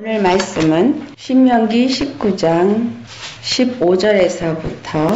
오늘 말씀은 신명기 19장 15절에서부터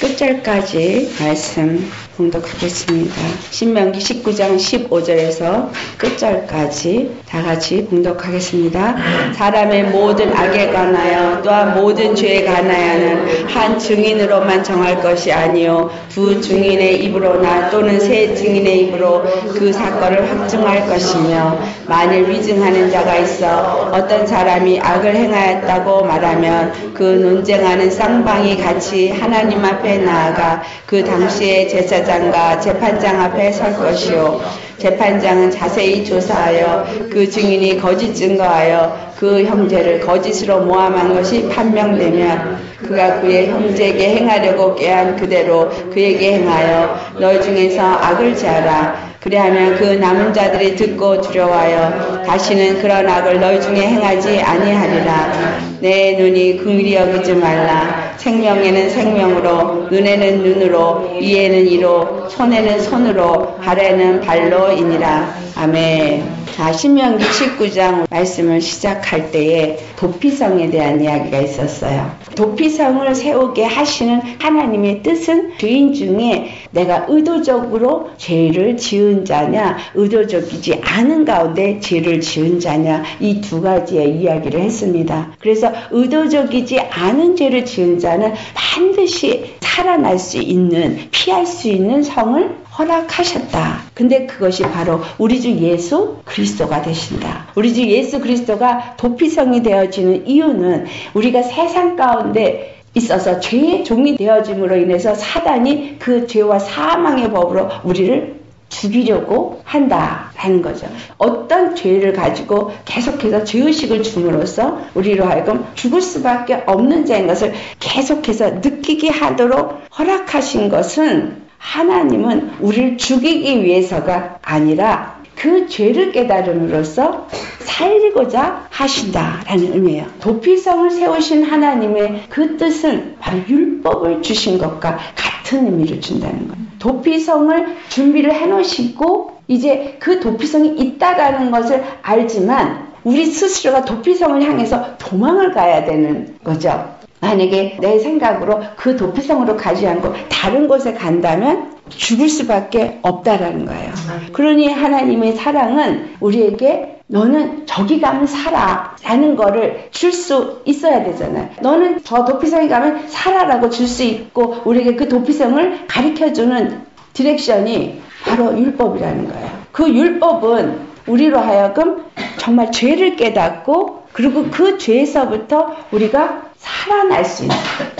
끝절까지 말씀 봉독하겠습니다. 신명기 19장 15절에서 끝절까지 다 같이 봉독하겠습니다. 사람의 모든 악에 관하여 또한 모든 죄에 관하여는 한 증인으로만 정할 것이 아니요 두 증인의 입으로나 또는 세 증인의 입으로 그 사건을 확증할 것이며 만일 위증하는 자가 있어 어떤 사람이 악을 행하였다고 말하면 그 논쟁하는 쌍방이 같이 하나님 앞에 나아가 그 당시에 제사 제사장과 재판장 앞에 설 것이요 재판장은 자세히 조사하여 그 증인이 거짓 증거하여 그 형제를 거짓으로 모함한 것이 판명되면 그가 그의 형제에게 행하려고 꾀한 그대로 그에게 행하여 너희 중에서 악을 지하라 그리하면 그 남은 자들이 듣고 두려워하여 다시는 그런 악을 너희 중에 행하지 아니하리라. 내 눈이 긍휼히 여기지 말라. 생명에는 생명으로, 눈에는 눈으로, 이에는 이로, 손에는 손으로, 발에는 발로이니라. 아멘. 자, 신명기 19장 말씀을 시작할 때에 도피성에 대한 이야기가 있었어요. 도피성을 세우게 하시는 하나님의 뜻은 죄인 중에 내가 의도적으로 죄를 지은 자냐, 의도적이지 않은 가운데 죄를 지은 자냐, 이 두 가지의 이야기를 했습니다. 그래서 의도적이지 않은 죄를 지은 자는 반드시 살아날 수 있는, 피할 수 있는 성을 허락하셨다. 근데 그것이 바로 우리 주 예수 그리스도가 되신다. 우리 주 예수 그리스도가 도피성이 되어지는 이유는 우리가 세상 가운데 있어서 죄의 종이 되어짐으로 인해서 사단이 그 죄와 사망의 법으로 우리를 죽이려고 한다라는 거죠. 어떤 죄를 가지고 계속해서 죄의식을 줌으로써 우리로 하여금 죽을 수밖에 없는 자인 것을 계속해서 느끼게 하도록 허락하신 것은 하나님은 우리를 죽이기 위해서가 아니라 그 죄를 깨달음으로써 살리고자 하신다라는 의미예요. 도피성을 세우신 하나님의 그 뜻은 바로 율법을 주신 것과 같은 의미를 준다는 거예요. 도피성을 준비를 해놓으시고 이제 그 도피성이 있다라는 것을 알지만 우리 스스로가 도피성을 향해서 도망을 가야 되는 거죠. 만약에 내 생각으로 그 도피성으로 가지 않고 다른 곳에 간다면 죽을 수밖에 없다라는 거예요. 그러니 하나님의 사랑은 우리에게 너는 저기 가면 살아 라는 거를 줄 수 있어야 되잖아요. 너는 저 도피성에 가면 살아라고 줄 수 있고 우리에게 그 도피성을 가르쳐주는 direction이 바로 율법이라는 거예요. 그 율법은 우리로 하여금 정말 죄를 깨닫고 그리고 그 죄에서부터 우리가 살아날 수 있는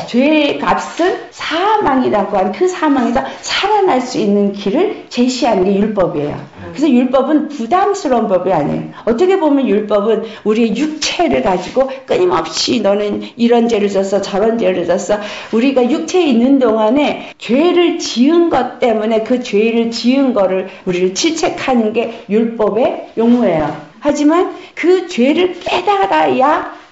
죄의 값은 사망이라고 한그 사망에서 살아날 수 있는 길을 제시하는 게 율법이에요. 그래서 율법은 부담스러운 법이 아니에요. 어떻게 보면 율법은 우리의 육체를 가지고 끊임없이 너는 이런 죄를 졌어 저런 죄를 졌어 우리가 육체에 있는 동안에 죄를 지은 것 때문에 그 죄를 지은 거를 우리를 질책하는 게 율법의 용무예요. 하지만 그 죄를 깨달아야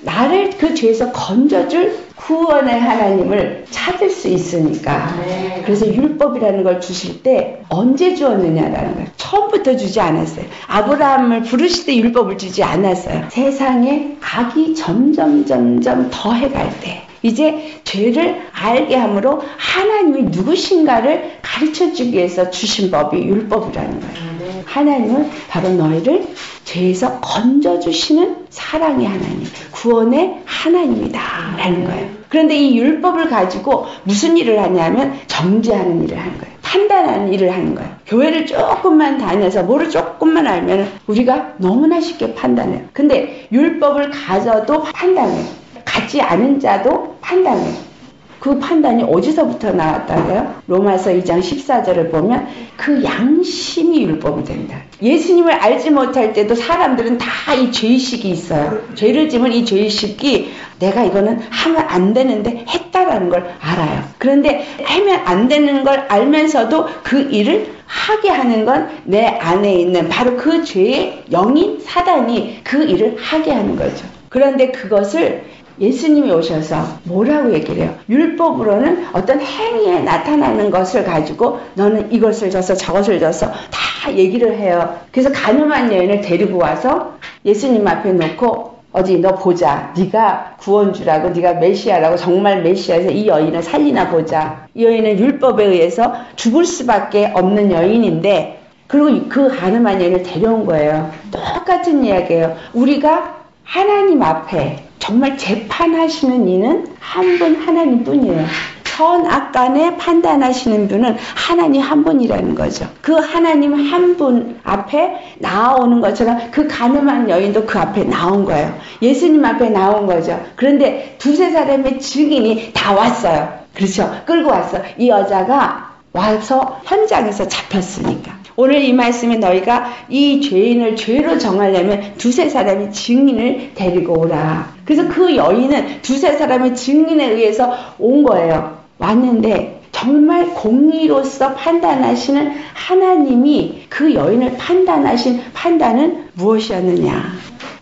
나를 그 죄에서 건져줄 구원의 하나님을 찾을 수 있으니까. 네. 그래서 율법이라는 걸 주실 때 언제 주었느냐라는 거예요. 처음부터 주지 않았어요. 아브라함을 부르실 때 율법을 주지 않았어요. 세상에 악이 점점 점점 더해갈 때. 이제 죄를 알게 함으로 하나님이 누구신가를 가르쳐 주기 위해서 주신 법이 율법이라는 거예요. 네. 하나님은 바로 너희를 죄에서 건져주시는 사랑의 하나님, 구원의 하나님이다 라는 거예요. 그런데 이 율법을 가지고 무슨 일을 하냐면 정죄하는 일을 하는 거예요. 판단하는 일을 하는 거예요. 교회를 조금만 다녀서 뭐를 조금만 알면 우리가 너무나 쉽게 판단해요. 근데 율법을 가져도 판단해요. 갖지 않은 자도 판단해요. 그 판단이 어디서부터 나왔다고요? 로마서 2장 14절을 보면 그 양심이 율법이 된다. 예수님을 알지 못할 때도 사람들은 다 이 죄의식이 있어요. 죄를 지면 이 죄의식이 내가 이거는 하면 안 되는데 했다라는 걸 알아요. 그런데 하면 안 되는 걸 알면서도 그 일을 하게 하는 건 내 안에 있는 바로 그 죄의 영인 사단이 그 일을 하게 하는 거죠. 그런데 그것을 예수님이 오셔서 뭐라고 얘기를 해요? 율법으로는 어떤 행위에 나타나는 것을 가지고 너는 이것을 줬어 저것을 줬어 다 얘기를 해요. 그래서 가늠한 여인을 데리고 와서 예수님 앞에 놓고 어디 너 보자. 네가 구원주라고 네가 메시아라고 정말 메시아에서 이 여인을 살리나 보자. 이 여인은 율법에 의해서 죽을 수밖에 없는 여인인데 그리고 그 가늠한 여인을 데려온 거예요. 똑같은 이야기예요. 우리가 하나님 앞에 정말 재판하시는 이는 한 분 하나님 뿐이에요. 선악 간에 판단하시는 분은 하나님 한 분이라는 거죠. 그 하나님 한 분 앞에 나오는 것처럼 그 가늠한 여인도 그 앞에 나온 거예요. 예수님 앞에 나온 거죠. 그런데 두세 사람의 증인이 다 왔어요. 그렇죠. 끌고 왔어. 이 여자가 와서 현장에서 잡혔으니까. 오늘 이 말씀에 너희가 이 죄인을 죄로 정하려면 두세 사람이 증인을 데리고 오라. 그래서 그 여인은 두세 사람의 증인에 의해서 온 거예요. 왔는데 정말 공의로서 판단하시는 하나님이 그 여인을 판단하신 판단은 무엇이었느냐?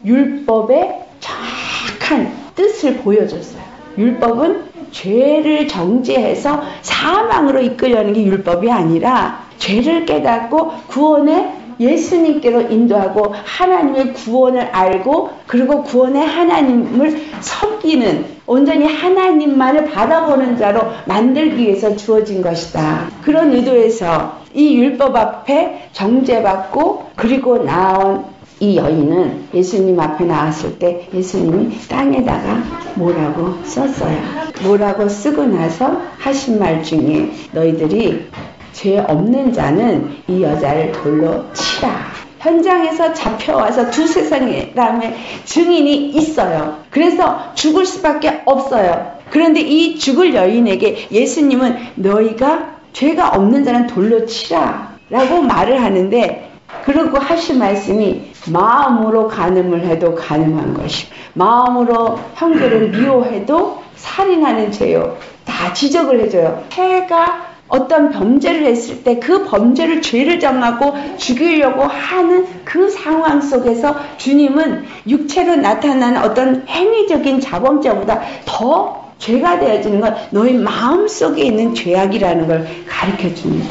율법의 정확한 뜻을 보여줬어요. 율법은 죄를 정죄해서 사망으로 이끌려는 게 율법이 아니라 죄를 깨닫고 구원의 예수님께로 인도하고 하나님의 구원을 알고 그리고 구원의 하나님을 섬기는 온전히 하나님만을 바라보는 자로 만들기 위해서 주어진 것이다. 그런 의도에서 이 율법 앞에 정죄받고 그리고 나온 이 여인은 예수님 앞에 나왔을 때 예수님이 땅에다가 뭐라고 썼어요. 뭐라고 쓰고 나서 하신 말 중에 너희들이 죄 없는 자는 이 여자를 돌로 치라. 현장에서 잡혀와서 두세 사람의 증인이 있어요. 그래서 죽을 수밖에 없어요. 그런데 이 죽을 여인에게 예수님은 너희가 죄가 없는 자는 돌로 치라. 라고 말을 하는데 그러고 하신 말씀이 마음으로 가늠을 해도 가늠한 것이 마음으로 형제를 미워해도 살인하는 죄요. 다 지적을 해줘요. 해가 어떤 범죄를 했을 때 그 범죄를 죄를 정하고 죽이려고 하는 그 상황 속에서 주님은 육체로 나타나는 어떤 행위적인 자범죄보다 더 죄가 되어지는 건 너희 마음 속에 있는 죄악이라는 걸 가르쳐 줍니다.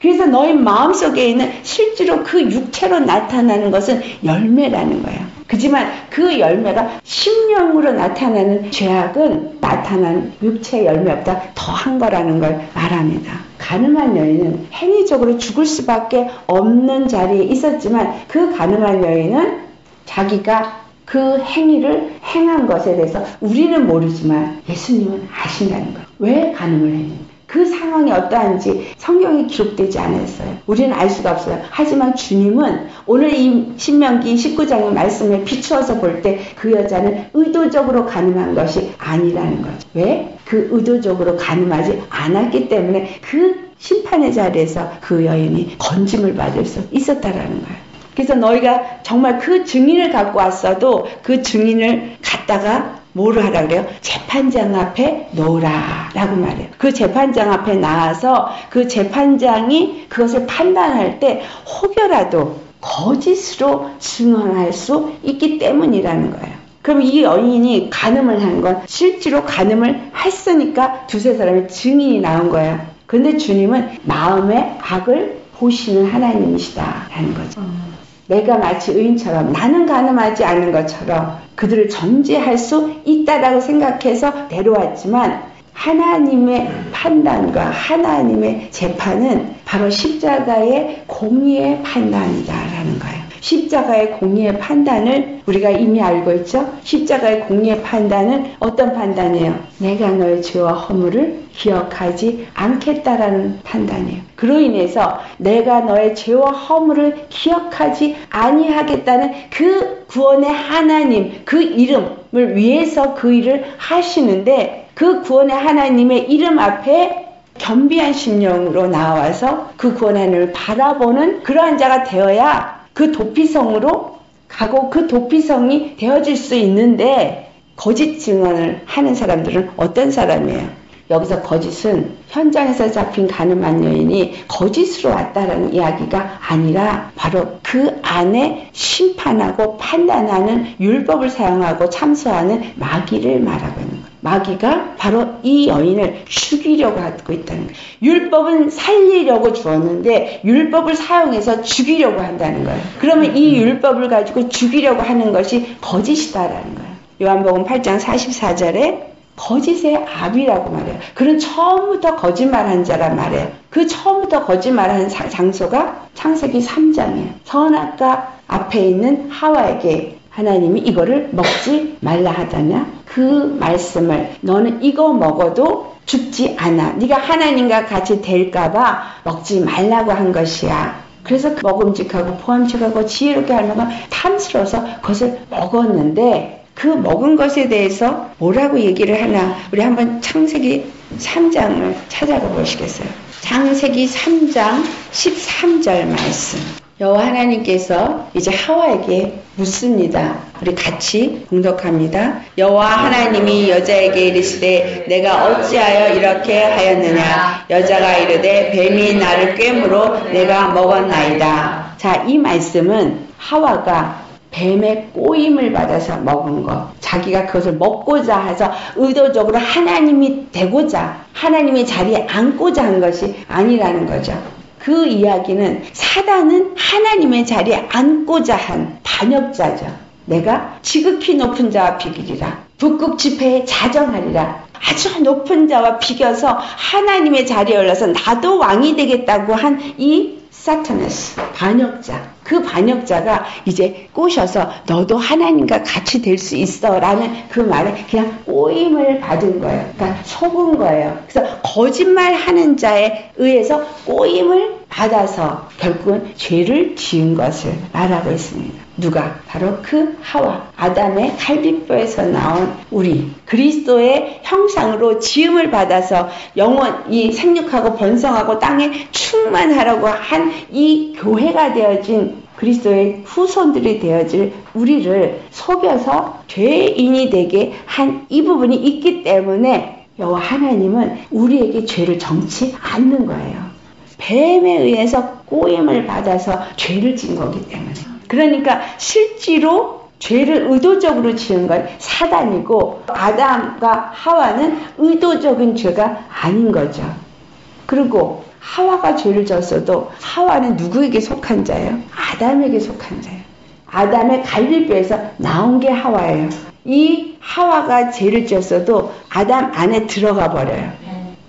그래서 너희 마음 속에 있는 실제로 그 육체로 나타나는 것은 열매라는 거예요. 그지만 그 열매가 심령으로 나타나는 죄악은 나타난 육체 열매보다 더한 거라는 걸 말합니다. 가늠한 여인은 행위적으로 죽을 수밖에 없는 자리에 있었지만 그 가늠한 여인은 자기가 그 행위를 행한 것에 대해서 우리는 모르지만 예수님은 아신다는 거예요. 왜 가늠을 했는지. 그 상황이 어떠한지 성경에 기록되지 않았어요. 우리는 알 수가 없어요. 하지만 주님은 오늘 이 신명기 19장의 말씀을 비추어서 볼 때 그 여자는 의도적으로 가늠한 것이 아니라는 거죠. 왜? 그 의도적으로 가늠하지 않았기 때문에 그 심판의 자리에서 그 여인이 건짐을 받을 수 있었다라는 거예요. 그래서 너희가 정말 그 증인을 갖고 왔어도 그 증인을 갖다가 뭐를 하라 그래요? 재판장 앞에 놓으라 라고 말해요. 그 재판장 앞에 나와서 그 재판장이 그것을 판단할 때 혹여라도 거짓으로 증언할 수 있기 때문이라는 거예요. 그럼 이 여인이 간음을 한 건 실제로 간음을 했으니까 두세 사람의 증인이 나온 거야. 근데 주님은 마음의 악을 보시는 하나님이시다라는 거죠. 음. 내가 마치 의인처럼 나는 가늠하지 않는 것처럼 그들을 정죄할 수 있다라고 생각해서 데려왔지만 하나님의 판단과 하나님의 재판은 바로 십자가의 공의의 판단이다라는 거예요. 십자가의 공의의 판단을 우리가 이미 알고 있죠? 십자가의 공의의 판단은 어떤 판단이에요? 내가 너의 죄와 허물을 기억하지 않겠다라는 판단이에요. 그로 인해서 내가 너의 죄와 허물을 기억하지 아니하겠다는 그 구원의 하나님, 그 이름을 위해서 그 일을 하시는데 그 구원의 하나님의 이름 앞에 겸비한 심령으로 나와서 그 하나님을 바라보는 그러한 자가 되어야 그 도피성으로 가고 그 도피성이 되어질 수 있는데 거짓 증언을 하는 사람들은 어떤 사람이에요? 여기서 거짓은 현장에서 잡힌 가늠한 여인이 거짓으로 왔다라는 이야기가 아니라 바로 그 안에 심판하고 판단하는 율법을 사용하고 참소하는 마귀를 말하고 있는 거예요. 마귀가 바로 이 여인을 죽이려고 하고 있다는 거예요. 율법은 살리려고 주었는데 율법을 사용해서 죽이려고 한다는 거예요. 그러면 이 율법을 가지고 죽이려고 하는 것이 거짓이다라는 거예요. 요한복음 8장 44절에 거짓의 압이라고 말해요. 그는 처음부터 거짓말한 자란 말이에요. 그 처음부터 거짓말한 장소가 창세기 3장이에요. 선악과 앞에 있는 하와에게 하나님이 이거를 먹지 말라 하잖냐? 그 말씀을 너는 이거 먹어도 죽지 않아. 네가 하나님과 같이 될까봐 먹지 말라고 한 것이야. 그래서 먹음직하고 포함직하고 지혜롭게 하려면 탐스러워서 그것을 먹었는데 그 먹은 것에 대해서 뭐라고 얘기를 하나 우리 한번 창세기 3장을 찾아가 보시겠어요. 창세기 3장 13절 말씀. 여호와 하나님께서 이제 하와에게 묻습니다. 우리 같이 공독합니다. 여호와 하나님이 여자에게 이르시되 내가 어찌하여 이렇게 하였느냐 여자가 이르되 뱀이 나를 꿰므로 내가 먹었나이다. 자, 이 말씀은 하와가 뱀의 꼬임을 받아서 먹은 것. 자기가 그것을 먹고자 해서 의도적으로 하나님이 되고자 하나님의 자리에 앉고자 한 것이 아니라는 거죠. 그 이야기는 사단은 하나님의 자리에 앉고자 한 반역자죠. 내가 지극히 높은 자와 비기리라. 북극 지폐에 자정하리라. 아주 높은 자와 비겨서 하나님의 자리에 올라서 나도 왕이 되겠다고 한 이 사타네스 반역자 그 반역자가 이제 꼬셔서 너도 하나님과 같이 될 수 있어 라는 그 말에 그냥 꼬임을 받은 거예요. 그러니까 속은 거예요. 그래서 거짓말 하는 자에 의해서 꼬임을 받아서 결국은 죄를 지은 것을 말하고 있습니다. 누가? 바로 그 하와. 아담의 갈비뼈에서 나온 우리. 그리스도의 형상으로 지음을 받아서 영원히 생육하고 번성하고 땅에 충만하라고 한 이 교회가 되어진 그리스도의 후손들이 되어질 우리를 속여서 죄인이 되게 한 이 부분이 있기 때문에 여호와 하나님은 우리에게 죄를 정치 않는 거예요. 뱀에 의해서 꼬임을 받아서 죄를 진 거기 때문에. 그러니까 실제로 죄를 의도적으로 지은 건 사단이고 아담과 하와는 의도적인 죄가 아닌 거죠. 그리고 하와가 죄를 졌어도 하와는 누구에게 속한 자예요? 아담에게 속한 자예요. 아담의 갈비뼈에서 나온 게 하와예요. 이 하와가 죄를 지었어도 아담 안에 들어가 버려요.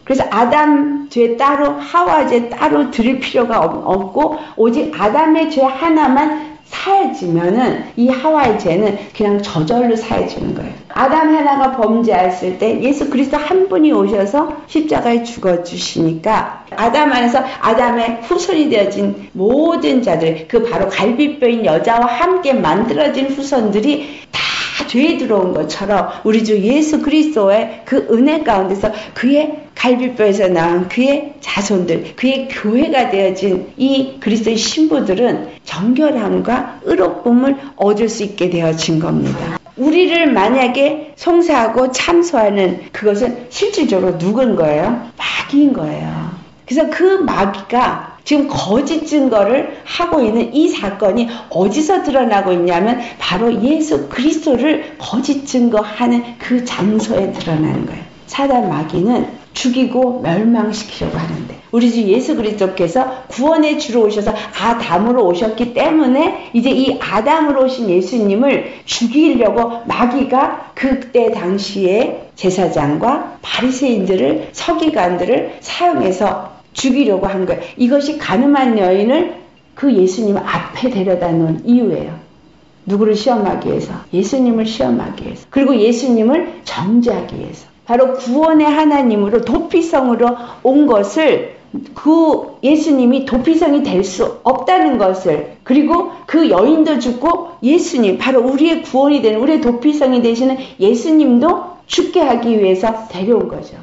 그래서 아담 죄 따로 하와 죄 따로 들을 필요가 없고 오직 아담의 죄 하나만 사해지면은 이 하와의 죄는 그냥 저절로 사해지는 거예요. 아담 하나가 범죄했을 때 예수 그리스도 한 분이 오셔서 십자가에 죽어 주시니까 아담 안에서 아담의 후손이 되어진 모든 자들 그 바로 갈비뼈인 여자와 함께 만들어진 후손들이 다 죄에 들어온 것처럼 우리 주 예수 그리스도의 그 은혜 가운데서 그의 갈비뼈에서 나온 그의 자손들, 그의 교회가 되어진 이 그리스도의 신부들은 정결함과 의롭움을 얻을 수 있게 되어진 겁니다. 우리를 만약에 송사하고 참소하는 그것은 실질적으로 누군 거예요? 마귀인 거예요. 그래서 그 마귀가 지금 거짓 증거를 하고 있는 이 사건이 어디서 드러나고 있냐면 바로 예수 그리스도를 거짓 증거하는 그 장소에 드러나는 거예요. 사단 마귀는 죽이고 멸망시키려고 하는데 우리 주 예수 그리스도께서 구원의 주로 오셔서 아담으로 오셨기 때문에 이제 이 아담으로 오신 예수님을 죽이려고 마귀가 그때 당시에 제사장과 바리새인들을 서기관들을 사용해서 죽이려고 한 거예요. 이것이 가늠한 여인을 그 예수님 앞에 데려다 놓은 이유예요. 누구를 시험하기 위해서? 예수님을 시험하기 위해서. 그리고 예수님을 정죄하기 위해서. 바로 구원의 하나님으로 도피성으로 온 것을 그 예수님이 도피성이 될 수 없다는 것을 그리고 그 여인도 죽고 예수님 바로 우리의 구원이 되는 우리의 도피성이 되시는 예수님도 죽게 하기 위해서 데려온 거죠.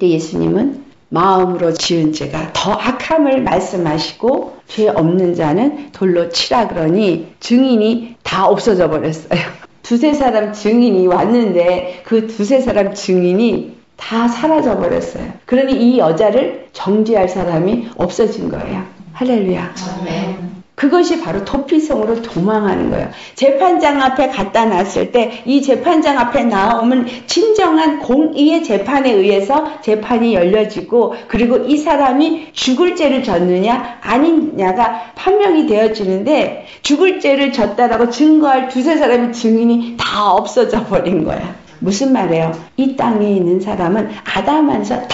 예수님은 마음으로 지은 죄가 더 악함을 말씀하시고 죄 없는 자는 돌로 치라 그러니 증인이 다 없어져 버렸어요. 두세 사람 증인이 왔는데 그 두세 사람 증인이 다 사라져 버렸어요. 그러니 이 여자를 정죄할 사람이 없어진 거예요. 할렐루야. 아멘. 그것이 바로 도피성으로 도망하는 거예요. 재판장 앞에 갖다 놨을 때 이 재판장 앞에 나오면 진정한 공의의 재판에 의해서 재판이 열려지고 그리고 이 사람이 죽을 죄를 졌느냐 아니냐가 판명이 되어지는데 죽을 죄를 졌다라고 증거할 두세 사람의 증인이 다 없어져 버린 거야. 무슨 말이에요? 이 땅에 있는 사람은 아담 안에서 다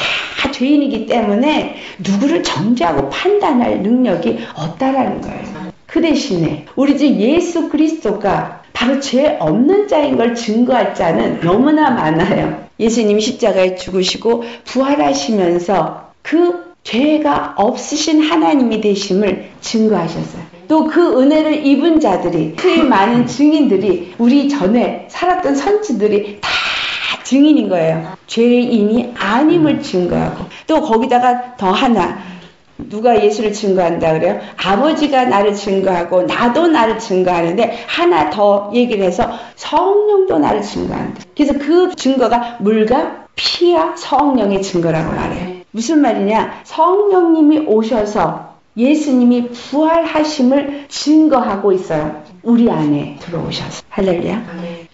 죄인이기 때문에 누구를 정죄하고 판단할 능력이 없다라는 거예요. 그 대신에 우리 집 예수 그리스도가 바로 죄 없는 자인 걸 증거할 자는 너무나 많아요. 예수님이 십자가에 죽으시고 부활하시면서 그 죄가 없으신 하나님이 되심을 증거하셨어요. 또 그 은혜를 입은 자들이, 그 많은 증인들이, 우리 전에 살았던 선지들이 다 증인인 거예요. 죄인이 아님을 증거하고. 또 거기다가 더 하나, 누가 예수를 증거한다 그래요? 아버지가 나를 증거하고 나도 나를 증거하는데 하나 더 얘기를 해서 성령도 나를 증거한다. 그래서 그 증거가 물과 피와 성령의 증거라고 말해요. 무슨 말이냐? 성령님이 오셔서 예수님이 부활하심을 증거하고 있어요. 우리 안에 들어오셔서. 할렐루야.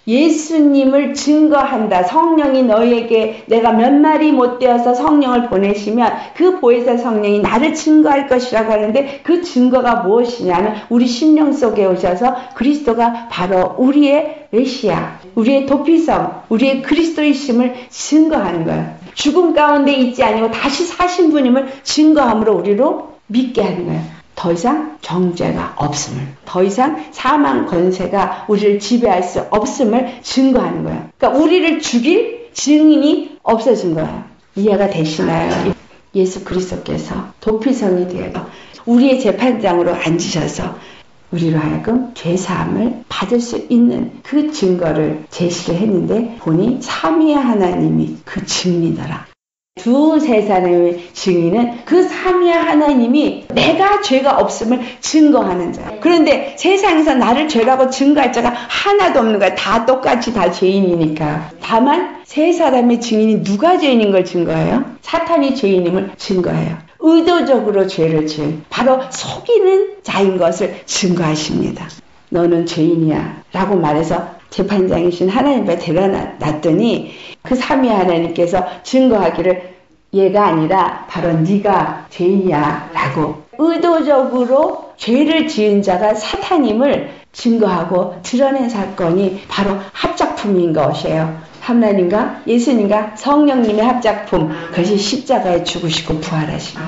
예수님을 증거한다. 성령이 너희에게 내가 몇 마리 못 되어서 성령을 보내시면 그 보혜사 성령이 나를 증거할 것이라고 하는데 그 증거가 무엇이냐면 우리 심령 속에 오셔서 그리스도가 바로 우리의 메시아, 우리의 도피성, 우리의 그리스도이심을 증거하는 거예요. 죽음 가운데 있지 아니고 다시 사신 분임을 증거함으로 우리로 믿게 하는 거예요. 더 이상 정죄가 없음을, 더 이상 사망 권세가 우리를 지배할 수 없음을 증거하는 거예요. 그러니까 우리를 죽일 증인이 없어진 거예요. 이해가 되시나요? 예수 그리스도께서 도피성이 되어 우리의 재판장으로 앉으셔서 우리로 하여금 죄사함을 받을 수 있는 그 증거를 제시를 했는데 보니 삼위의 하나님이 그 증인이더라. 두세 사람의 증인은 그 삼위의 하나님이 내가 죄가 없음을 증거하는 자야. 그런데 세상에서 나를 죄라고 증거할 자가 하나도 없는 거야. 다 똑같이 다 죄인이니까. 다만 세 사람의 증인이 누가 죄인인 걸 증거해요? 사탄이 죄인임을 증거해요. 의도적으로 죄를 지은 바로 속이는 자인 것을 증거하십니다. 너는 죄인이야 라고 말해서 재판장이신 하나님 앞에 데려놨더니 그 삼위 하나님께서 증거하기를 얘가 아니라 바로 네가 죄인이야 라고 의도적으로 죄를 지은 자가 사탄임을 증거하고 드러낸 사건이 바로 합작품인 것이에요. 하나님과 예수님과 성령님의 합작품 그것이 십자가에 죽으시고 부활하신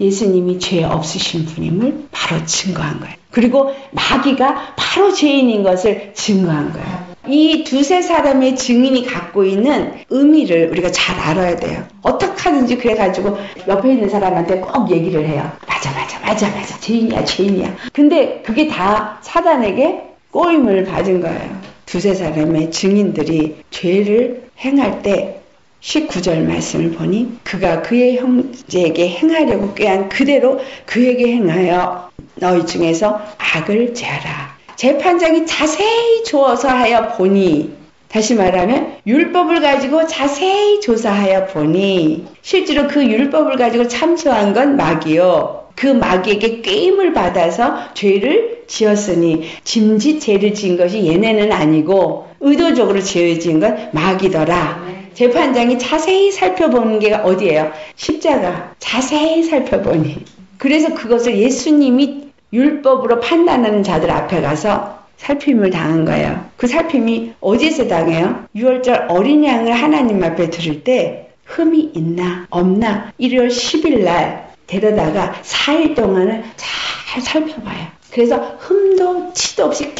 예수님이 죄 없으신 분임을 바로 증거한 거예요. 그리고 마귀가 바로 죄인인 것을 증거한 거예요. 이 두세 사람의 증인이 갖고 있는 의미를 우리가 잘 알아야 돼요. 어떻게 하는지 그래가지고 옆에 있는 사람한테 꼭 얘기를 해요. 맞아, 맞아, 맞아, 맞아. 죄인이야, 죄인이야. 근데 그게 다 사단에게 꼬임을 받은 거예요. 두세 사람의 증인들이 죄를 행할 때 19절 말씀을 보니 그가 그의 형제에게 행하려고 꾀한 그대로 그에게 행하여 너희 중에서 악을 제하라. 재판장이 자세히 조사하여 보니 다시 말하면 율법을 가지고 자세히 조사하여 보니 실제로 그 율법을 가지고 참소한 건 마귀요. 그 마귀에게 게임을 받아서 죄를 지었으니 짐짓 죄를 지은 것이 얘네는 아니고 의도적으로 지은 건 마귀더라. 재판장이 자세히 살펴보는 게 어디예요? 십자가. 자세히 살펴보니. 그래서 그것을 예수님이 율법으로 판단하는 자들 앞에 가서 살핌을 당한 거예요. 그 살핌이 어디서 당해요? 6월절 어린 양을 하나님 앞에 들을 때 흠이 있나 없나 1월 10일 날 데려다가 4일 동안을 잘 살펴봐요. 그래서 흠도 치도 없이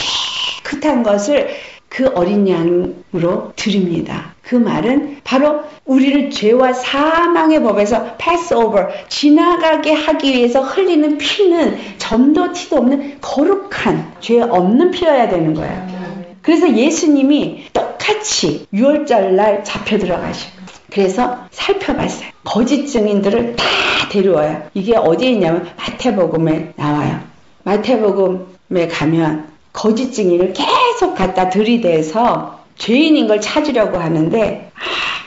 깨끗한 것을 그 어린 양으로 드립니다. 그 말은 바로 우리를 죄와 사망의 법에서 패스오버 지나가게 하기 위해서 흘리는 피는 점도 티도 없는 거룩한 죄 없는 피여야 되는 거예요. 그래서 예수님이 똑같이 6월절 날 잡혀 들어가시고 그래서 살펴봤어요. 거짓 증인들을 다 데려와요. 이게 어디에 있냐면 마태복음에 나와요. 마태복음에 가면 거짓 증인을 계속 갖다 들이대서 죄인인 걸 찾으려고 하는데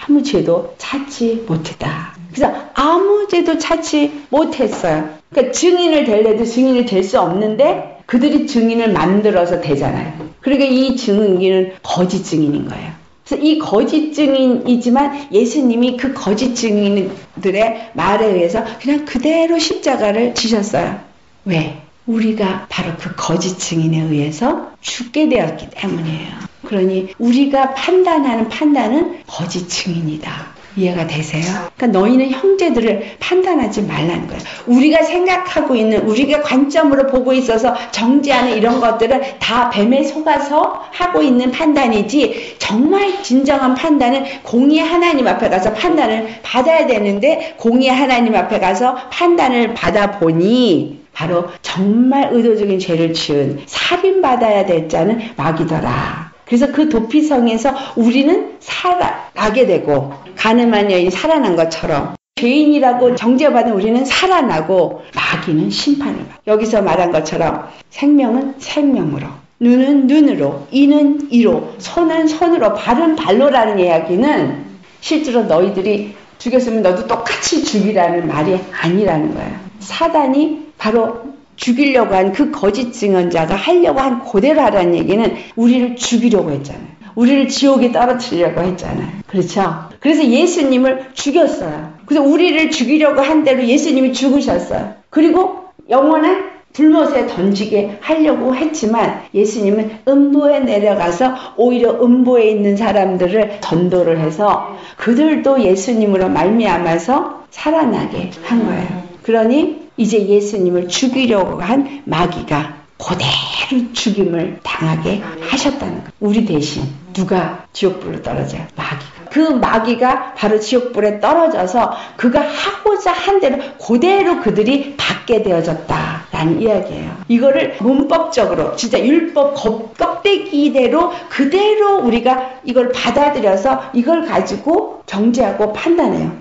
아무 죄도 찾지 못했다. 그래서 아무 죄도 찾지 못했어요. 그러니까 증인을 될래도 증인이 될 수 없는데 그들이 증인을 만들어서 되잖아요. 그러니까 이 증인은 거짓 증인인 거예요. 그래서 이 거짓 증인이지만 예수님이 그 거짓 증인들의 말에 의해서 그냥 그대로 십자가를 지셨어요. 왜? 우리가 바로 그 거짓 증인에 의해서 죽게 되었기 때문이에요. 그러니 우리가 판단하는 판단은 거짓 증인이다. 이해가 되세요? 그러니까 너희는 형제들을 판단하지 말라는 거예요. 우리가 생각하고 있는 우리가 관점으로 보고 있어서 정지하는 이런 것들은 다 뱀에 속아서 하고 있는 판단이지 정말 진정한 판단은 공의 하나님 앞에 가서 판단을 받아야 되는데 공의 하나님 앞에 가서 판단을 받아 보니 바로 정말 의도적인 죄를 지은 살인받아야 될 자는 마귀더라. 그래서 그 도피성에서 우리는 살아나게 되고 가늠한 여인이 살아난 것처럼 죄인이라고 정죄받은 우리는 살아나고 마귀는 심판을 받. 여기서 말한 것처럼 생명은 생명으로 눈은 눈으로 이는 이로 손은 손으로 발은 발로라는 이야기는 실제로 너희들이 죽였으면 너도 똑같이 죽이라는 말이 아니라는 거예요. 사단이 바로 죽이려고 한 그 거짓 증언자가 하려고 한 그대로 하라는 얘기는 우리를 죽이려고 했잖아요. 우리를 지옥에 떨어뜨리려고 했잖아요. 그렇죠? 그래서 예수님을 죽였어요. 그래서 우리를 죽이려고 한 대로 예수님이 죽으셨어요. 그리고 영원한 불못에 던지게 하려고 했지만 예수님은 음보에 내려가서 오히려 음보에 있는 사람들을 전도를 해서 그들도 예수님으로 말미암아서 살아나게 한 거예요. 그러니 이제 예수님을 죽이려고 한 마귀가 그대로 죽임을 당하게 하셨다는 거예요. 우리 대신 누가 지옥불로 떨어져요? 마귀가. 그 마귀가 바로 지옥불에 떨어져서 그가 하고자 한 대로 그대로 그들이 받게 되어졌다 라는 이야기예요. 이거를 문법적으로 진짜 율법 껍데기대로 그대로 우리가 이걸 받아들여서 이걸 가지고 정죄하고 판단해요.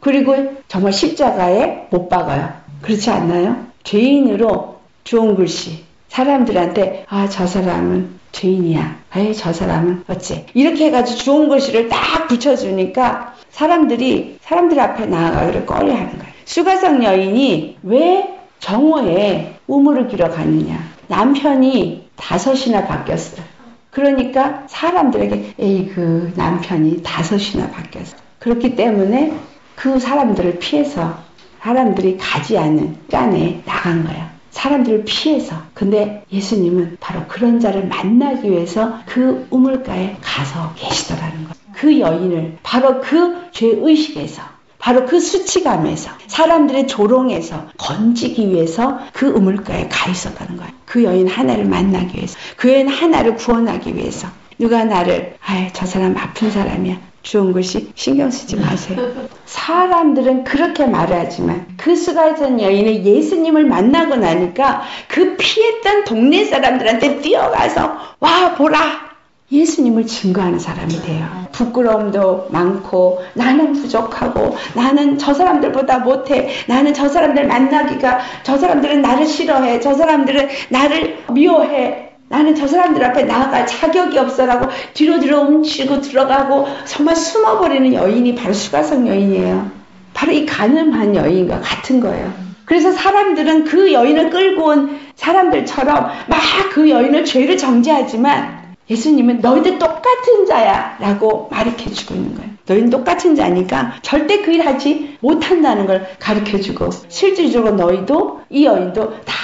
그리고 정말 십자가에 못 박아요. 그렇지 않나요? 죄인으로 좋은 글씨. 사람들한테 아 저 사람은 죄인이야. 아이 저 사람은 어째 이렇게 해가지고 좋은 글씨를 딱 붙여주니까 사람들이 사람들 앞에 나아가기를 꺼려 하는 거예요. 수가성 여인이 왜 정오에 우물을 길어 갔느냐? 남편이 다섯이나 바뀌었어요. 그러니까 사람들에게 에이 그 남편이 다섯이나 바뀌었어. 그렇기 때문에 그 사람들을 피해서 사람들이 가지 않는 간에 나간 거야. 사람들을 피해서. 근데 예수님은 바로 그런 자를 만나기 위해서 그 우물가에 가서 계시더라는 거예요. 그 여인을 바로 그 죄의식에서 바로 그 수치감에서 사람들의 조롱에서 건지기 위해서 그 우물가에 가 있었다는 거예요. 그 여인 하나를 만나기 위해서 그 여인 하나를 구원하기 위해서 누가 나를 아이 저 사람 아픈 사람이야 좋은 것이 신경 쓰지 마세요. 사람들은 그렇게 말하지만 그 수가선 여인은 예수님을 만나고 나니까 그 피했던 동네 사람들한테 뛰어가서 와 보라 예수님을 증거하는 사람이 돼요. 부끄러움도 많고 나는 부족하고 나는 저 사람들보다 못해 나는 저 사람들 만나기가 저 사람들은 나를 싫어해 저 사람들은 나를 미워해 나는 저 사람들 앞에 나아갈 자격이 없어라고 뒤로 뒤로 움치고 들어가고 정말 숨어버리는 여인이 바로 수가성 여인이에요. 바로 이 가늠한 여인과 같은 거예요. 그래서 사람들은 그 여인을 끌고 온 사람들처럼 막 그 여인을 죄를 정죄하지만 예수님은 너희들 똑같은 자야 라고 가르쳐 주고 있는 거예요. 너희는 똑같은 자니까 절대 그 일 하지 못한다는 걸 가르쳐 주고 실질적으로 너희도 이 여인도 다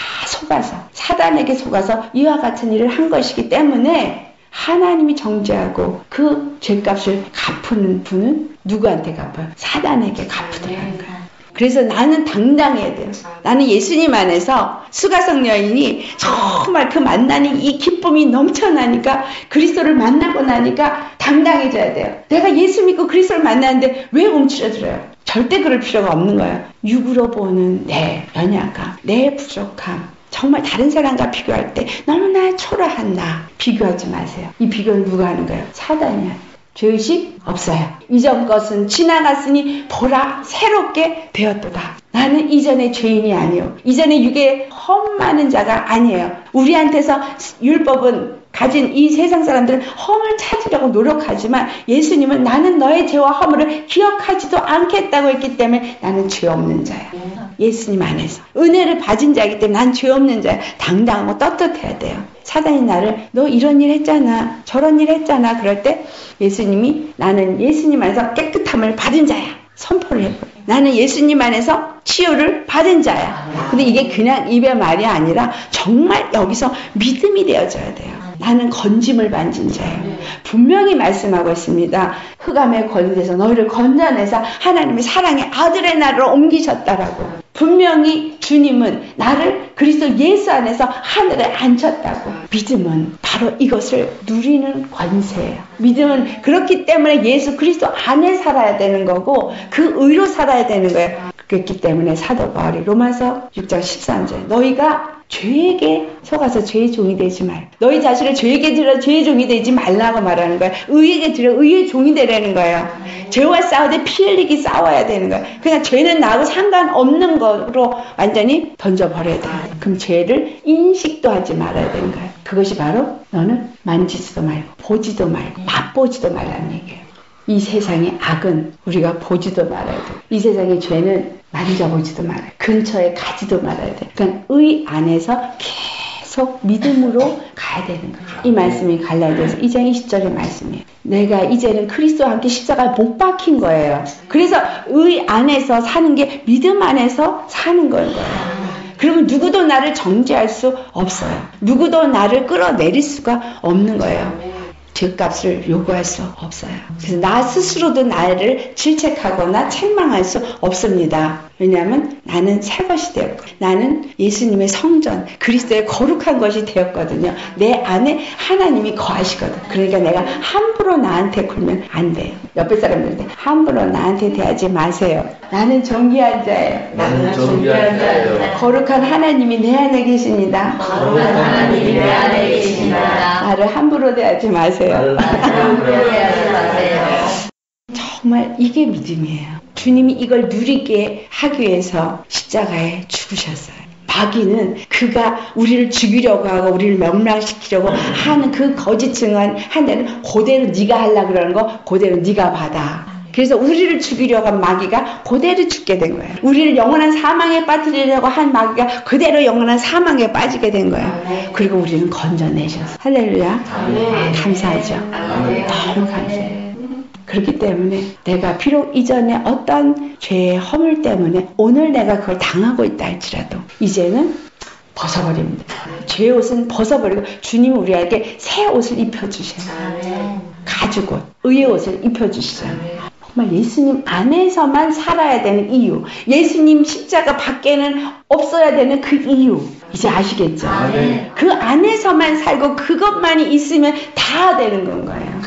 속아서 사단에게 속아서 이와 같은 일을 한 것이기 때문에 하나님이 정죄하고 그 죄값을 갚는 분은 누구한테 갚아요? 사단에게 갚으더라는 거예요. 그래서 나는 당당해야 돼요. 나는 예수님 안에서 수가성 여인이 정말 그 만나니 이 기쁨이 넘쳐나니까 그리스도를 만나고 나니까 당당해져야 돼요. 내가 예수 믿고 그리스도를 만나는데 왜 움츠러들어요? 절대 그럴 필요가 없는 거예요. 육으로 보는 내 연약함, 내 부족함, 정말 다른 사람과 비교할 때 너무나 초라한 나 비교하지 마세요. 이 비교는 누가 하는 거예요? 사단이야. 죄의식 없어요. 이전 것은 지나갔으니 보라 새롭게 되었도다. 나는 이전의 죄인이 아니요. 이전의 육에 험많은 자가 아니에요. 우리한테서 율법은 가진 이 세상 사람들은 허물 찾으려고 노력하지만 예수님은 나는 너의 죄와 허물을 기억하지도 않겠다고 했기 때문에 나는 죄 없는 자야. 예수님 안에서. 은혜를 받은 자이기 때문에 난 죄 없는 자야. 당당하고 떳떳해야 돼요. 사단이 나를 너 이런 일 했잖아. 저런 일 했잖아. 그럴 때 예수님이 나는 예수님 안에서 깨끗함을 받은 자야. 선포를 해버려. 나는 예수님 안에서 치유를 받은 자야. 근데 이게 그냥 입의 말이 아니라 정말 여기서 믿음이 되어져야 돼요. 나는 건짐을 만진 자예요. 분명히 말씀하고 있습니다. 흑암의 권세에서 너희를 건져내서 하나님의 사랑의 아들의 나라로 옮기셨다라고. 분명히 주님은 나를 그리스도 예수 안에서 하늘에 앉혔다고. 믿음은 바로 이것을 누리는 권세예요. 믿음은 그렇기 때문에 예수 그리스도 안에 살아야 되는 거고 그 의로 살아야 되는 거예요. 그렇기 때문에 사도 바울이 로마서 6장 13절 너희가 죄에게 속아서 죄의 종이 되지 말. 너희 자신을 죄에게 들여 죄의 종이 되지 말라고 말하는 거야. 의에게 들여 의의 종이 되라는 거야. 죄와 싸우되 피 흘리기 싸워야 되는 거야. 그냥 죄는 나하고 상관없는 거로 완전히 던져버려야 돼. 그럼 죄를 인식도 하지 말아야 되는 거야. 그것이 바로 너는 만지지도 말고 보지도 말고 맛보지도 말라는 얘기예요. 이 세상의 악은 우리가 보지도 말아야 돼. 이 세상의 죄는 만져보지도 말아야 돼. 근처에 가지도 말아야 돼. 그러니까 의 안에서 계속 믿음으로 가야 되는 거예요. 이 말씀이 갈라디아서 2장 20절의 말씀이에요. 내가 이제는 그리스도와 함께 십자가에 못 박힌 거예요. 그래서 의 안에서 사는 게 믿음 안에서 사는 거예요. 그러면 누구도 나를 정죄할 수 없어요. 누구도 나를 끌어내릴 수가 없는 거예요. 죄값을 요구할 수 없어요. 그래서 나 스스로도 나를 질책하거나 책망할 수 없습니다. 왜냐하면 나는 새 것이 되었고 나는 예수님의 성전 그리스도의 거룩한 것이 되었거든요. 내 안에 하나님이 거하시거든. 그러니까 내가 함부로 나한테 굴면 안 돼요. 옆에 사람들한테 함부로 나한테 대하지 마세요. 나는 정기한 자예요. 나는 정기한 자예요. 거룩한 하나님이 내 안에 계십니다. 거룩한 하나님이 내 안에 계십니다. 나를 함부로 대하지 마세요. 마세요. 정말 이게 믿음이에요. 주님이 이걸 누리게 하기 위해서 십자가에 죽으셨어요. 마귀는 그가 우리를 죽이려고 하고 우리를 명랑시키려고 하는 그 거짓 증언 한 데는 그대로 네가 하려 그러는 거 그대로 네가 받아. 그래서 우리를 죽이려고 한 마귀가 그대로 죽게 된 거예요. 우리를 영원한 사망에 빠뜨리려고 한 마귀가 그대로 영원한 사망에 빠지게 된 거예요. 그리고 우리는 건져내셨어. 할렐루야. 감사하죠. 너무 감사해요. 그렇기 때문에 내가 비록 이전에 어떤 죄의 허물 때문에 오늘 내가 그걸 당하고 있다 할지라도 이제는 벗어버립니다. 죄의 옷은 벗어버리고 주님 우리에게 새 옷을 입혀주셔요. 가죽 옷, 의의 옷을 입혀주시죠. 정말 예수님 안에서만 살아야 되는 이유, 예수님 십자가 밖에는 없어야 되는 그 이유, 이제 아시겠죠? 그 안에서만 살고 그것만이 있으면 다 되는 건 거예요.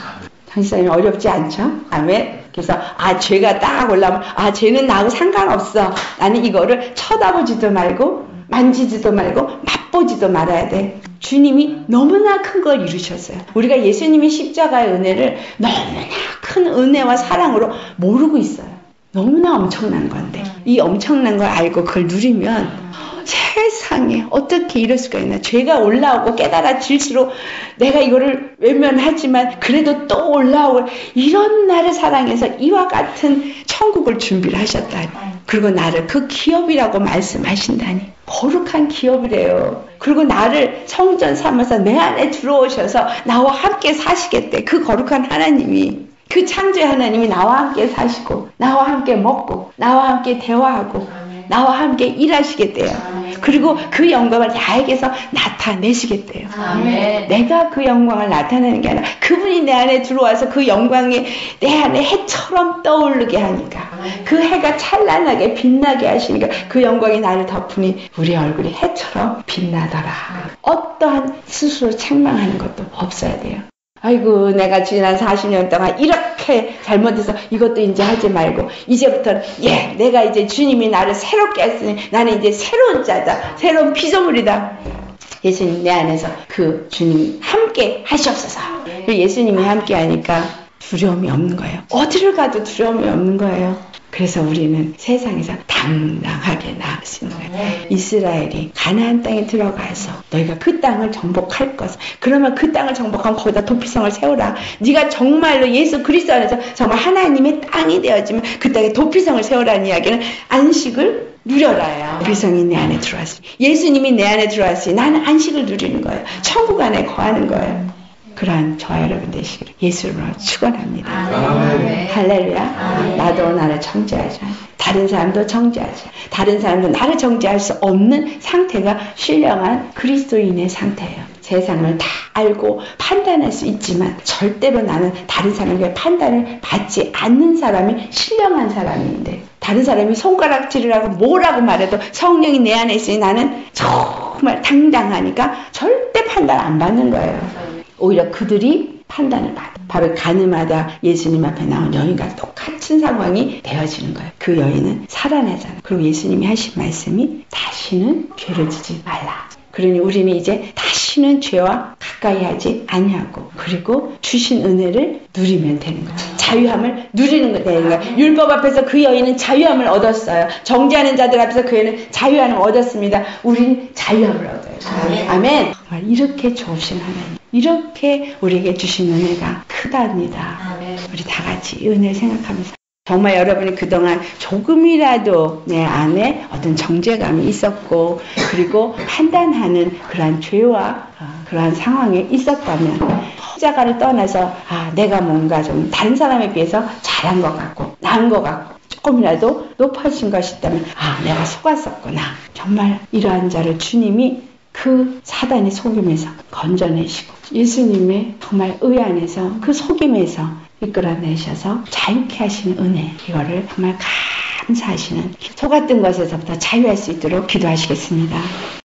당신이 어렵지 않죠? 아멘. 그래서 아 죄가 딱 올라오면 아 죄는 나하고 상관없어. 나는 이거를 쳐다보지도 말고 만지지도 말고 맛보지도 말아야 돼. 주님이 너무나 큰 걸 이루셨어요. 우리가 예수님의 십자가의 은혜를 너무나 큰 은혜와 사랑으로 모르고 있어요. 너무나 엄청난 건데 이 엄청난 걸 알고 그걸 누리면 세상에 어떻게 이럴 수가 있나? 죄가 올라오고 깨달아질수록 내가 이거를 외면하지만 그래도 또 올라오고 이런 나를 사랑해서 이와 같은 천국을 준비를 하셨다니. 그리고 나를 그 기업이라고 말씀하신다니. 거룩한 기업이래요. 그리고 나를 성전 삼아서 내 안에 들어오셔서 나와 함께 사시겠대. 그 거룩한 하나님이 그 창조의 하나님이 나와 함께 사시고 나와 함께 먹고 나와 함께 대화하고 나와 함께 일하시겠대요. 그리고 그 영광을 나에게서 나타내시겠대요. 아멘. 내가 그 영광을 나타내는 게 아니라 그분이 내 안에 들어와서 그 영광이 내 안에 해처럼 떠오르게 하니까 그 해가 찬란하게 빛나게 하시니까 그 영광이 나를 덮으니 우리 얼굴이 해처럼 빛나더라. 어떠한 스스로 책망하는 것도 없어야 돼요. 아이고 내가 지난 40년 동안 이렇게 잘못해서 이것도 이제 하지 말고 이제부터는 예 내가 이제 주님이 나를 새롭게 했으니 나는 이제 새로운 자다 새로운 피조물이다. 예수님 내 안에서 그 주님이 함께 하시옵소서. 예수님이 함께 하니까 두려움이 없는 거예요. 어디를 가도 두려움이 없는 거예요. 그래서 우리는 세상에서 당당하게 나아가시는 거예요. 이스라엘이 가나안 땅에 들어가서 너희가 그 땅을 정복할 것. 그러면 그 땅을 정복하면 거기다 도피성을 세우라. 네가 정말로 예수 그리스도 안에서 정말 하나님의 땅이 되어지면 그 땅에 도피성을 세우라는 이야기는 안식을 누려라요. 도피성이 내 안에 들어왔으니 예수님이 내 안에 들어왔으니 나는 안식을 누리는 거예요. 천국 안에 거하는 거예요. 그러한 저와 여러분 되시기를 예수로 축원합니다. 할렐루야. 나도 나를 정죄하지 않아. 다른 사람도 정죄하지. 않아. 다른 사람도 나를 정죄할 수 없는 상태가 신령한 그리스도인의 상태예요. 세상을 다 알고 판단할 수 있지만 절대로 나는 다른 사람에게 판단을 받지 않는 사람이 신령한 사람인데 다른 사람이 손가락질을 하고 뭐라고 말해도 성령이 내 안에 있으니 나는 정말 당당하니까 절대 판단 안 받는 거예요. 오히려 그들이 판단을 받아. 바로 가늠하다 예수님 앞에 나온 여인과 똑같은 상황이 되어지는 거예요. 그 여인은 살아나잖아. 그리고 예수님이 하신 말씀이 다시는 죄를 지지 말라. 그러니 우리는 이제 다시는 죄와 가까이 하지 아니하고 그리고 주신 은혜를 누리면 되는 거예요. 자유함을 누리는 거 되는 거예요. 율법 앞에서 그 여인은 자유함을 얻었어요. 정죄하는 자들 앞에서 그 여인은 자유함을 얻었습니다. 우리는 자유함을 얻어요. 아멘. 아멘. 정말 이렇게 좋으신 하나님. 이렇게 우리에게 주신 은혜가 크답니다. 아멘. 우리 다 같이 이 은혜를 생각하면서 정말 여러분이 그동안 조금이라도 내 안에 어떤 정죄감이 있었고 그리고 판단하는 그러한 죄와 어, 그러한 상황에 있었다면 혼자가를 떠나서 아 내가 뭔가 좀 다른 사람에 비해서 잘한 것 같고 나은 것 같고 조금이라도 높아진 것이 있다면 아 내가 속았었구나. 정말 이러한 자를 주님이 그 사단의 속임에서 건져내시고 예수님의 정말 의 안에서 그 속임에서 이끌어내셔서 자유케 하시는 은혜 이거를 정말 감사하시는 소 같은 것에서부터 자유할 수 있도록 기도하시겠습니다.